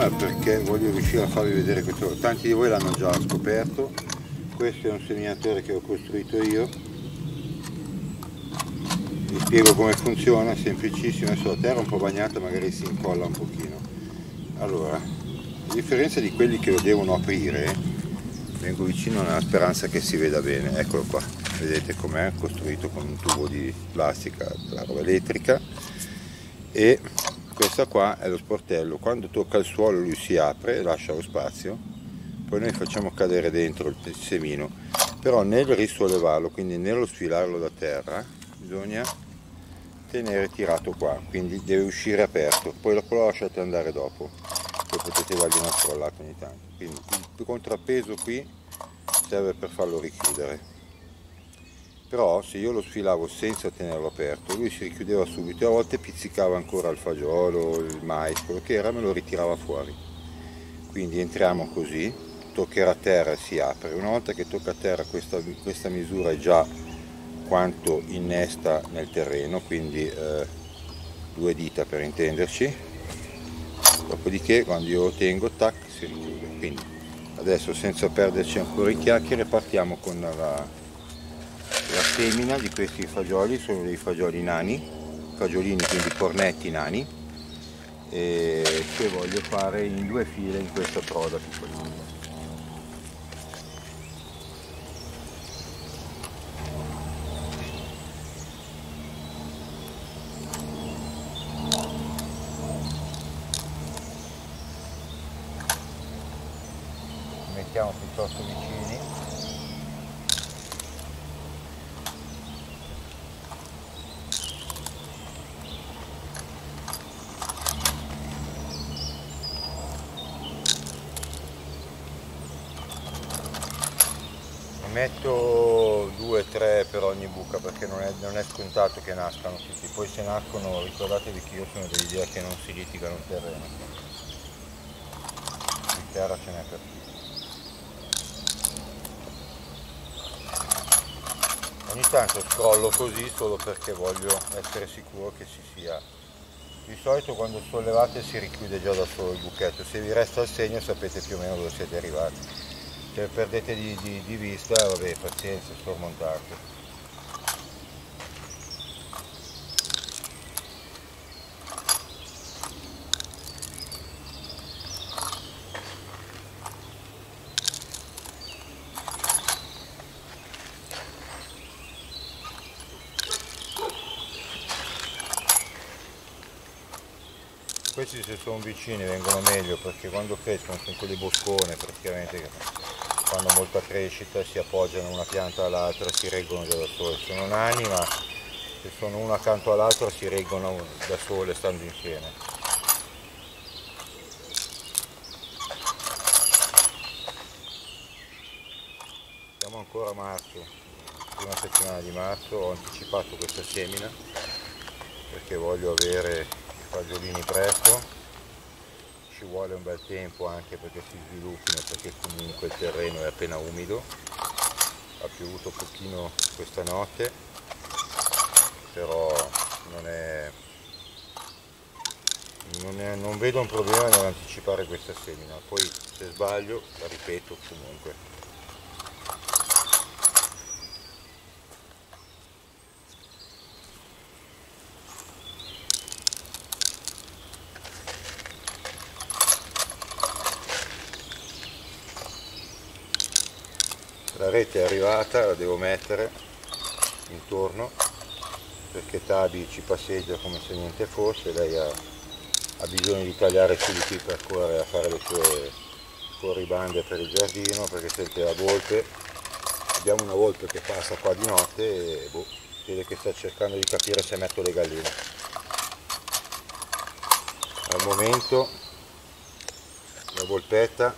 telecamera perché voglio riuscire a farvi vedere questo? Tanti di voi l'hanno già scoperto. Questo è un seminatore che ho costruito io. Vi spiego come funziona, semplicissimo, adesso la terra un po' bagnata magari si incolla un pochino. Allora, a differenza di quelli che lo devono aprire vengo vicino nella speranza che si veda bene. Eccolo qua, vedete com'è? Costruito con un tubo di plastica la roba elettrica. E questa qua è lo sportello. Quando tocca il suolo lui si apre lascia lo spazio. Poi noi facciamo cadere dentro il semino. Però nel risollevarlo quindi nello sfilarlo da terra bisogna tenere tirato qua. Quindi deve uscire aperto. Poi lo lasciate andare dopo. Poi potete dargli una scrollata ogni tanto. Quindi il contrappeso qui serve per farlo richiudere però se io lo sfilavo senza tenerlo aperto lui si richiudeva subito e a volte pizzicava ancora il fagiolo, il mais, quello che era me lo ritirava fuori. Quindi entriamo così toccherà terra e si apre. Una volta che tocca a terra questa, questa misura è già quanto innesta nel terreno quindi eh, due dita per intenderci. Dopodiché quando io lo tengo tac si richiude quindi adesso senza perderci ancora in chiacchiere partiamo con la la semina di questi fagioli sono dei fagioli nani fagiolini quindi cornetti nani e che voglio fare in due file in questa proda piccolina mettiamo piuttosto vicini metto due o tre per ogni buca perché non è, non è, scontato che nascano tutti. Poi se nascono ricordatevi che io sono dell'idea che non si litigano il terreno. Di terra ce n'è per tutti. Ogni tanto scrollo così solo perché voglio essere sicuro che si sia. Di solito quando sollevate si richiude già da solo il buchetto. Se vi resta il segno sapete più o meno dove siete arrivati se perdete di, di, di vista vabbè pazienza sormontate. Questi se sono vicini vengono meglio perché quando crescono sono quelle boscone praticamente fanno molta crescita, si appoggiano una pianta all'altra, si reggono da sole. Sono nani ma se sono uno accanto all'altro si reggono da sole stando insieme. Siamo ancora a marzo, prima settimana di marzo, ho anticipato questa semina perché voglio avere i fagiolini presto ci vuole un bel tempo anche perché si sviluppino perché comunque il terreno è appena umido. Ha piovuto pochino questa notte però non è non, è, non vedo un problema nell'anticipare questa semina. Poi se sbaglio la ripeto comunque rete è arrivata, la devo mettere intorno perché Tabi ci passeggia come se niente fosse, lei ha, ha bisogno di tagliare subito per correre a fare le sue corribande per il giardino perché sente la volpe, abbiamo una volpe che passa qua di notte e boh, vede che sta cercando di capire se metto le galline. Al momento la volpetta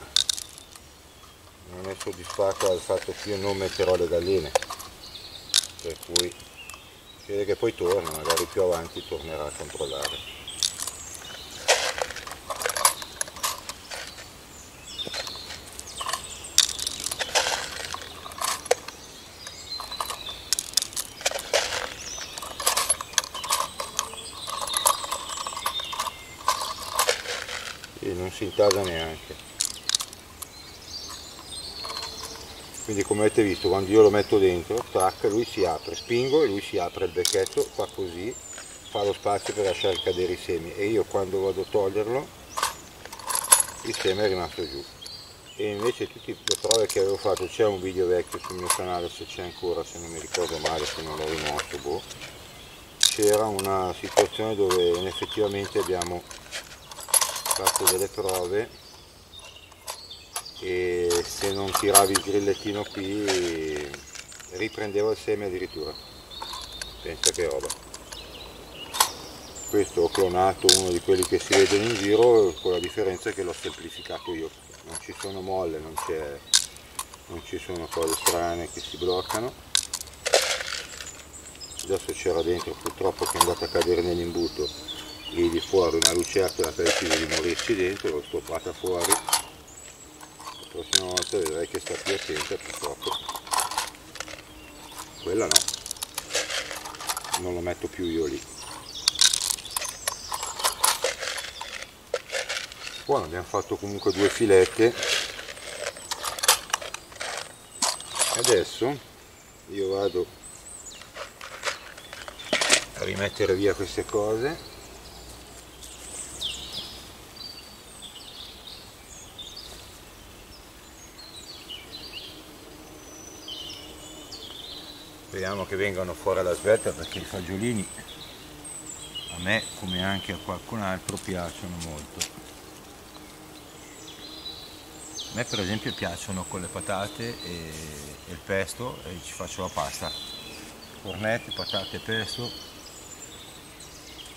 non è soddisfatto al fatto che io non metterò le galline. Per cui crede che poi torna magari più avanti tornerà a controllare. Si intasa neanche quindi come avete visto quando io lo metto dentro tac lui si apre spingo e lui si apre il becchetto fa così fa lo spazio per lasciare cadere i semi. E io quando vado a toglierlo il seme è rimasto giù. E invece tutte le prove che avevo fatto c'è un video vecchio sul mio canale se c'è ancora se non mi ricordo male se non l'ho rimosso boh. C'era una situazione dove effettivamente abbiamo fatto delle prove e se non tiravi il grillettino qui riprendeva il seme addirittura pensa che roba questo ho clonato uno di quelli che si vedono in giro con la differenza che l'ho semplificato io non ci sono molle, non, non ci sono cose strane che si bloccano. Adesso c'era dentro purtroppo che è andata a cadere nell'imbuto lì di fuori una lucertola per deciso di morirsi dentro, l'ho stoppata fuori. La prossima volta vedrai che sta più attenta purtroppo. Quella no, non lo metto più io lì. buono abbiamo fatto comunque due filette adesso io vado a rimettere via queste cose speriamo che vengano fuori alla svelta perché i fagiolini a me come anche a qualcun altro piacciono molto a me per esempio piacciono con le patate e, il pesto e ci faccio la pasta. Cornetti, patate e pesto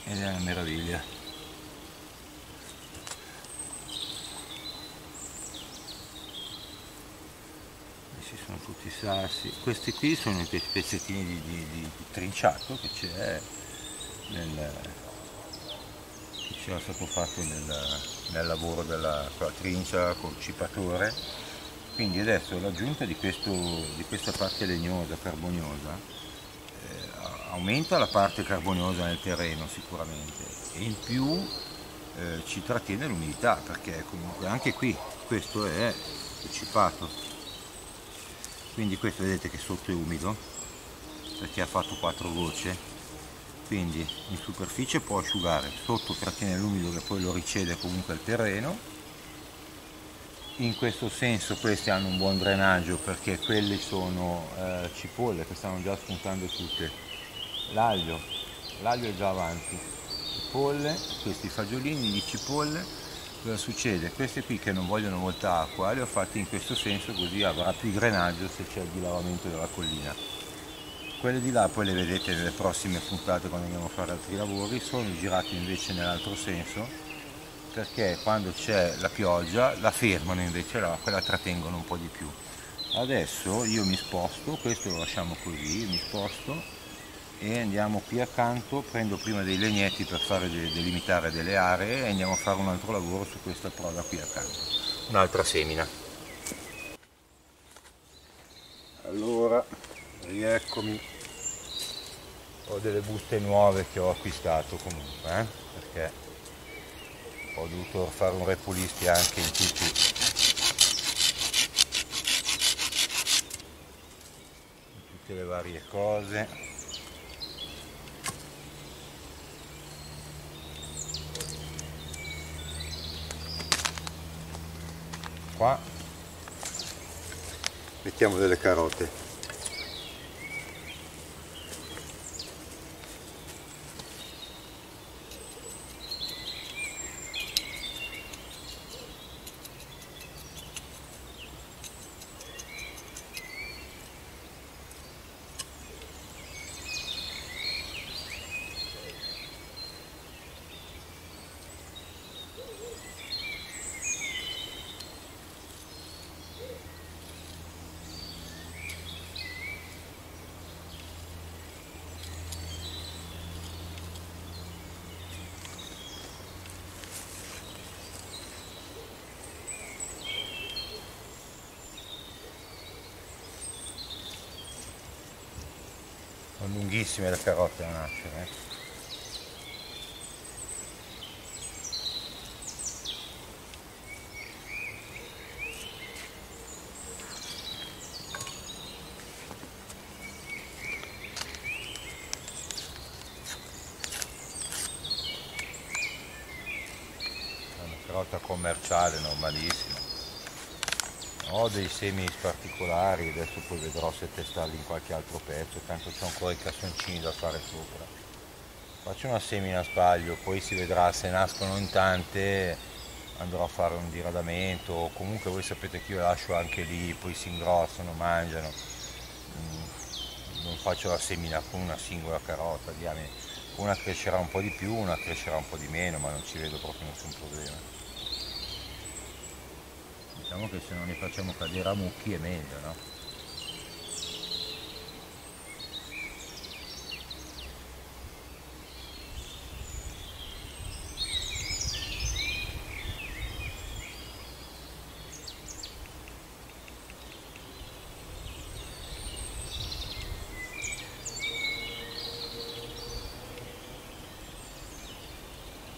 ed è una meraviglia. Questi sono tutti sassi. Questi qui sono i pezzettini di, di, di, trinciato che c'è nel, c'era stato fatto nel, nel lavoro della trincia col cipatore. Quindi adesso l'aggiunta di, di, questa parte legnosa, carboniosa eh, aumenta la parte carboniosa nel terreno sicuramente. E in più eh, ci trattiene l'umidità perché comunque anche qui questo è cipato quindi questo vedete che sotto è umido perché ha fatto quattro gocce. Quindi in superficie può asciugare, sotto trattiene l'umido che poi lo riceve comunque al terreno. In questo senso questi hanno un buon drenaggio perché quelli sono eh, cipolle che stanno già spuntando tutte. L'aglio, l'aglio è già avanti. Cipolle, questi fagiolini di cipolle cosa succede? questi qui che non vogliono molta acqua li ho fatti in questo senso così avrà più drenaggio se c'è il dilavamento della collina quelle di là poi le vedete nelle prossime puntate quando andiamo a fare altri lavori sono girate invece nell'altro senso perché quando c'è la pioggia la fermano invece l'acqua e la trattengono un po' di più adesso io mi sposto questo lo lasciamo così mi sposto e andiamo qui accanto prendo prima dei legnetti per fare delimitare delle aree e andiamo a fare un altro lavoro su questa prova qui accanto. Un'altra semina. Allora rieccomi. Ho delle buste nuove che ho acquistato comunque eh? perché ho dovuto fare un repulisti anche in tutti in tutte le varie cose qua. Mettiamo delle carote lunghissime le carote a nascere. Eh. Una carota commerciale normalissima ho dei semi particolari adesso poi vedrò se testarli in qualche altro pezzo tanto c'ho ancora i cassoncini da fare sopra. Faccio una semina a spaglio poi si vedrà se nascono in tante andrò a fare un diradamento comunque voi sapete che io lascio anche lì poi si ingrossano mangiano. Mm, non faccio la semina con una singola carota diamine una crescerà un po' di più una crescerà un po' di meno ma non ci vedo proprio nessun problema diciamo che se non li facciamo cadere a mucchi è meglio no?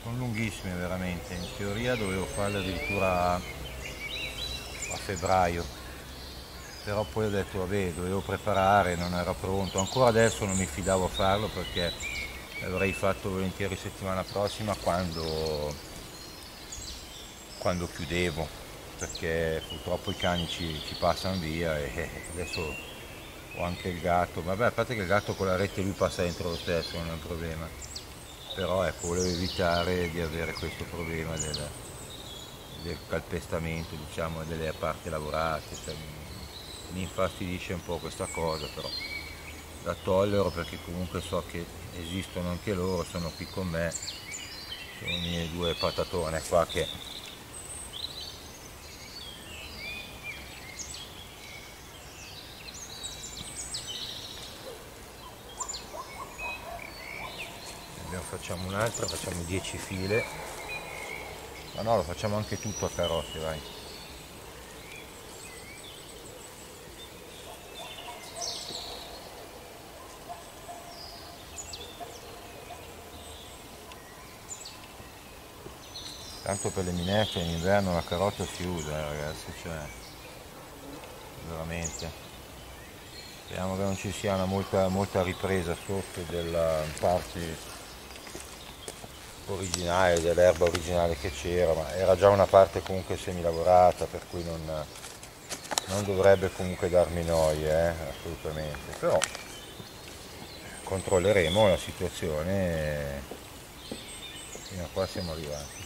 sono lunghissime veramente in teoria dovevo farle addirittura febbraio. Però poi ho detto vabbè dovevo preparare non ero pronto. Ancora adesso non mi fidavo a farlo perché l'avrei fatto volentieri settimana prossima quando quando chiudevo perché purtroppo i cani ci, ci passano via e adesso ho anche il gatto. Vabbè a parte che il gatto con la rete lui passa dentro lo stesso non è un problema. Però ecco volevo evitare di avere questo problema del, del calpestamento diciamo delle parti lavorate cioè, mi infastidisce un po' questa cosa però la tollero perché comunque so che esistono anche loro sono qui con me sono i miei due patatone qua che facciamo un'altra facciamo 10 file ma no lo facciamo anche tutto a carote vai. Tanto per le minestre in inverno la carota si usa ragazzi cioè veramente. Speriamo che non ci sia una molta, molta ripresa sotto della parte originale, dell'erba originale che c'era, ma era già una parte comunque semilavorata, per cui non, non dovrebbe comunque darmi noie, eh, assolutamente. Però controlleremo la situazione fino a qua siamo arrivati.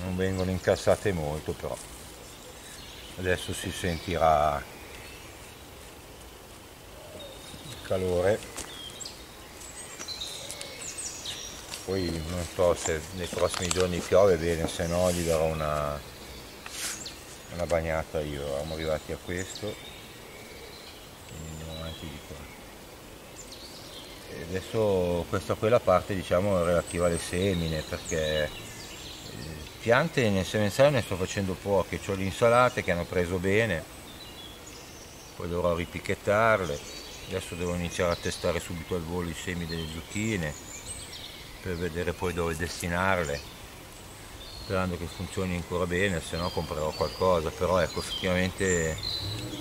Non vengono incassate molto però adesso si sentirà il calore. Poi non so se nei prossimi giorni piove bene se no gli darò una, una bagnata io. Siamo arrivati a questo. Andiamo avanti di qua. E adesso questa qui è la parte diciamo relativa alle semine perché piante nel semenzaio ne sto facendo poche, ho le insalate che hanno preso bene, poi dovrò ripicchettarle, adesso devo iniziare a testare subito al volo i semi delle zucchine per vedere poi dove destinarle, sperando che funzioni ancora bene, se no comprerò qualcosa, però ecco effettivamente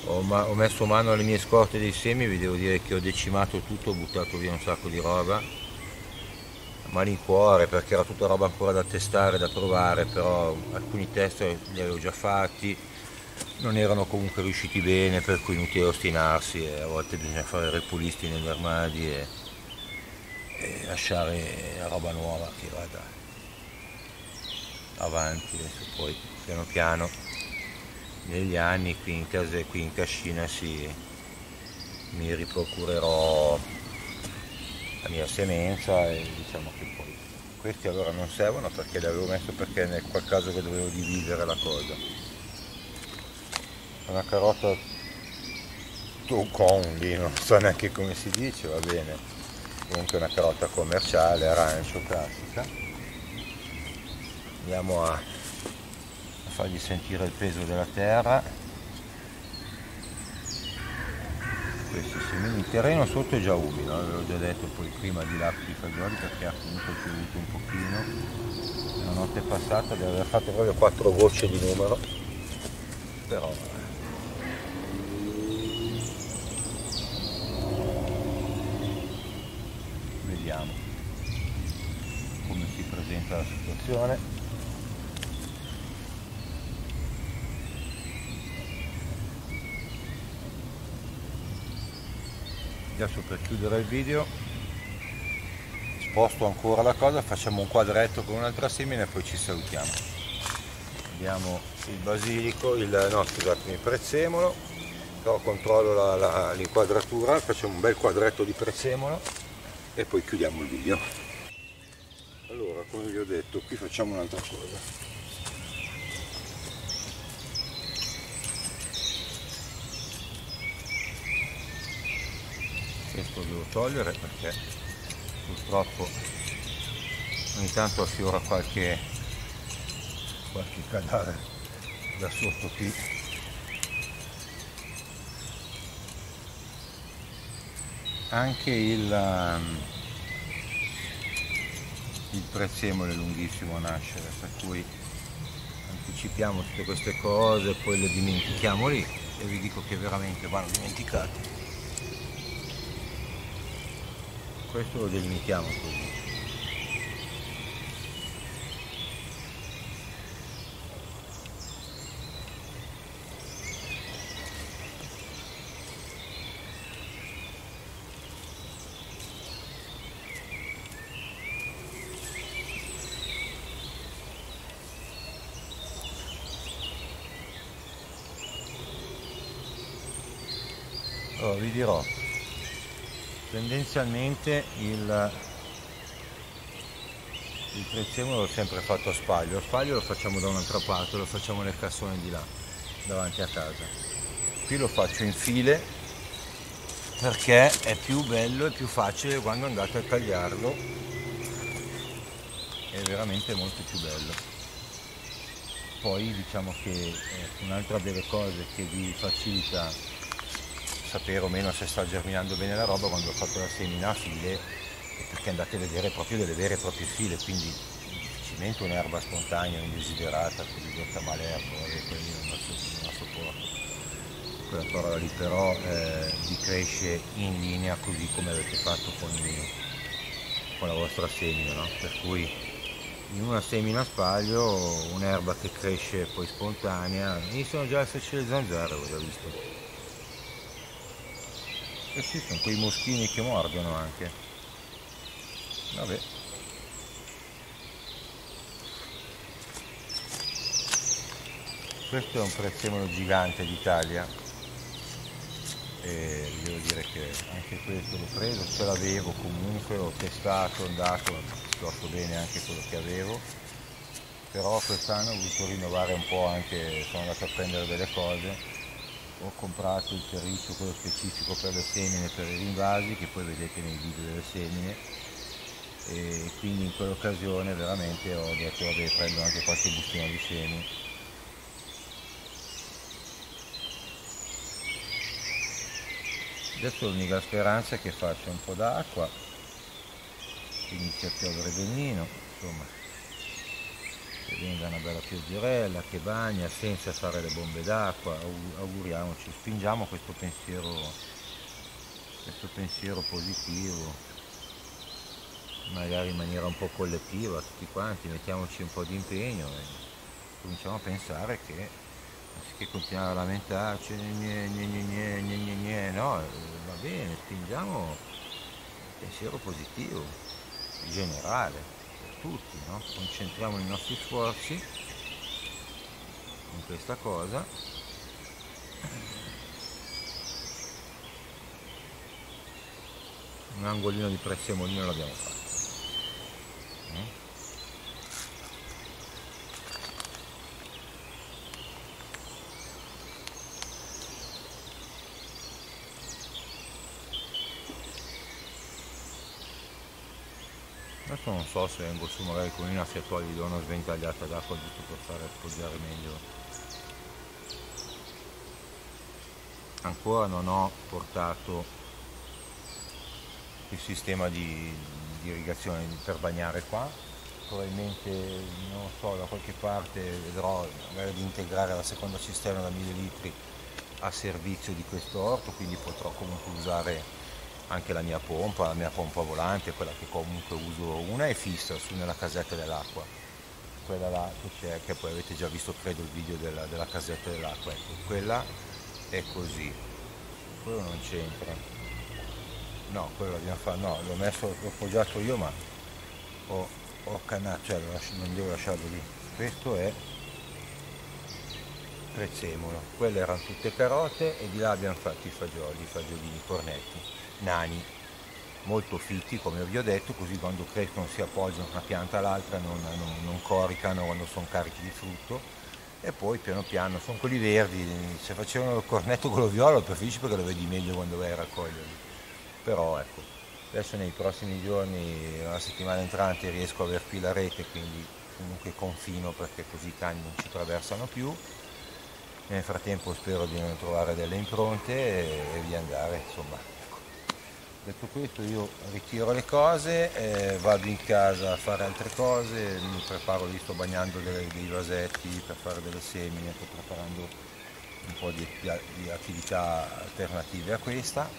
ho, ho messo mano alle mie scorte dei semi, vi devo dire che ho decimato tutto, ho buttato via un sacco di roba malincuore perché era tutta roba ancora da testare, da provare, però alcuni test li avevo già fatti, non erano comunque riusciti bene, per cui inutile ostinarsi e a volte bisogna fare repulisti negli armadi e, e lasciare la roba nuova che vada avanti, adesso poi piano piano negli anni qui in, casa, qui in cascina si, mi riprocurerò la mia semenza e diciamo che poi questi allora non servono perché li avevo messo perché nel qual caso che dovevo dividere la cosa. Una carota Tucon lì non so neanche come si dice va bene. Comunque una carota commerciale arancio classica. Andiamo a fargli sentire il peso della terra questo sì. il terreno sotto è già umido, eh, avevo già detto poi prima di là di fagioli perché ha comunque piovuto un pochino, la notte passata deve aver fatto proprio quattro gocce di numero, però eh. vediamo come si presenta la situazione. Adesso per chiudere il video sposto ancora la cosa facciamo un quadretto con un'altra semina e poi ci salutiamo. Abbiamo il basilico il no scusatemi il prezzemolo. Però controllo l'inquadratura facciamo un bel quadretto di prezzemolo e poi chiudiamo il video. Allora come vi ho detto qui facciamo un'altra cosa questo devo togliere perché purtroppo ogni tanto affiora qualche qualche cadavere da sotto qui. Anche il, um, il prezzemolo è lunghissimo a nascere per cui anticipiamo tutte queste cose poi le dimentichiamo lì e vi dico che veramente vanno dimenticate questo lo delimitiamo così. Allora vi dirò tendenzialmente il, il prezzemolo l'ho sempre fatto a spaglio, a spaglio lo facciamo da un'altra parte, lo facciamo nel cassone di là, davanti a casa. Qui lo faccio in file perché è più bello e più facile quando andate a tagliarlo, è veramente molto più bello. Poi diciamo che eh, un'altra delle cose che vi facilita sapere o meno se sta germinando bene la roba quando ho fatto la semina a file perché andate a vedere proprio delle vere e proprie file quindi difficilmente un'erba spontanea indesiderata cosiddetta malerba quindi non la sopporto quella parola lì però eh, vi cresce in linea così come avete fatto con, con la vostra semina no? per cui in una semina a spaglio un'erba che cresce poi spontanea iniziano già a esserci le zanzare già visto eh sì, sono quei moschini che mordono anche. Vabbè. Questo è un prezzemolo gigante d'Italia e devo dire che anche questo l'ho preso, ce l'avevo comunque, l'ho testato, andato, piuttosto bene anche quello che avevo, però quest'anno ho voluto rinnovare un po' anche, sono andato a prendere delle cose ho comprato il terriccio, quello specifico per le semine, per i rinvasi, che poi vedete nei video delle semine. E quindi in quell'occasione veramente ho detto vabbè prendo anche qualche bustina di semi adesso l'unica speranza è che faccia un po' d'acqua inizia a piovere benino insomma che venga una bella pioggerella, che bagna senza fare le bombe d'acqua, auguriamoci, spingiamo questo pensiero, questo pensiero positivo, magari in maniera un po' collettiva, tutti quanti, mettiamoci un po' di impegno e cominciamo a pensare che anziché continuare a lamentarci, gne, gne, gne, gne, gne, no, va bene, spingiamo il pensiero positivo, generale tutti, no? concentriamo i nostri sforzi in questa cosa. Un angolino di prezzemolino l'abbiamo fatto adesso non so se vengo su magari con una fiatuola gli do una sventagliata d'acqua giusto per fare appoggiare meglio. Ancora non ho portato il sistema di, di irrigazione per bagnare qua. Probabilmente non so da qualche parte vedrò magari di integrare la seconda cisterna da 1000 litri a servizio di questo orto quindi potrò comunque usare anche la mia pompa, la mia pompa volante, quella che comunque uso, una è fissa su nella casetta dell'acqua, quella là che c'è, che poi avete già visto credo il video della, della casetta dell'acqua, ecco, quella è così, quello non c'entra, no, quello l'abbiamo fatto, no, l'ho messo, l'ho appoggiato io ma ho, ho cannato, cioè non devo lasciarlo lì, questo è prezzemolo, quelle erano tutte carote e di là abbiamo fatto i fagioli, i fagiolini, cornetti, nani, molto fitti come vi ho detto, così quando crescono si appoggiano una pianta all'altra, non, non, non coricano quando sono carichi di frutto e poi piano piano sono quelli verdi, se facevano il cornetto quello viola lo preferisci perché lo vedi meglio quando vai a raccoglierli, però ecco, adesso nei prossimi giorni, la settimana entrante riesco a aver qui la rete, quindi comunque confino perché così i cani non ci attraversano più nel frattempo spero di non trovare delle impronte e, di andare insomma. Detto questo io ritiro le cose eh, vado in casa a fare altre cose mi preparo lì sto bagnando delle, dei vasetti per fare delle semine sto preparando un po' di, di attività alternative a questa.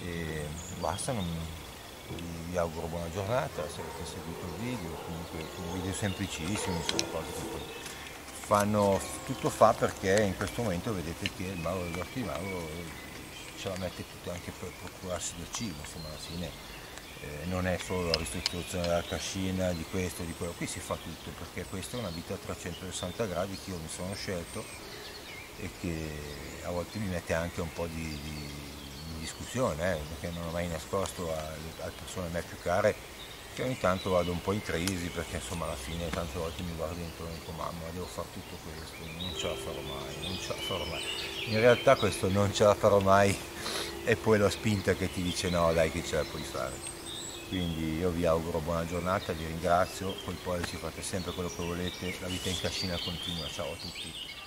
E basta non, vi auguro buona giornata se avete seguito il video comunque un video semplicissimo insomma cose che poi fanno, tutto fa perché in questo momento vedete che il mago dell'ortimago ce la mette tutto anche per procurarsi del cibo, insomma alla fine eh, non è solo la ristrutturazione della cascina, di questo, di quello, qui si fa tutto perché questa è una vita a 360 gradi che io mi sono scelto e che a volte mi mette anche un po' di, di, di discussione, eh, perché non ho mai nascosto alle persone a me più care che ogni tanto vado un po' in crisi perché insomma alla fine tante volte mi guardo intorno e dico mamma devo fare tutto questo, non ce la farò mai, non ce la farò mai. In realtà questo non ce la farò mai è poi la spinta che ti dice no dai che ce la puoi fare. Quindi io vi auguro buona giornata, vi ringrazio, poi ci fate sempre quello che volete, la vita in cascina continua, ciao a tutti.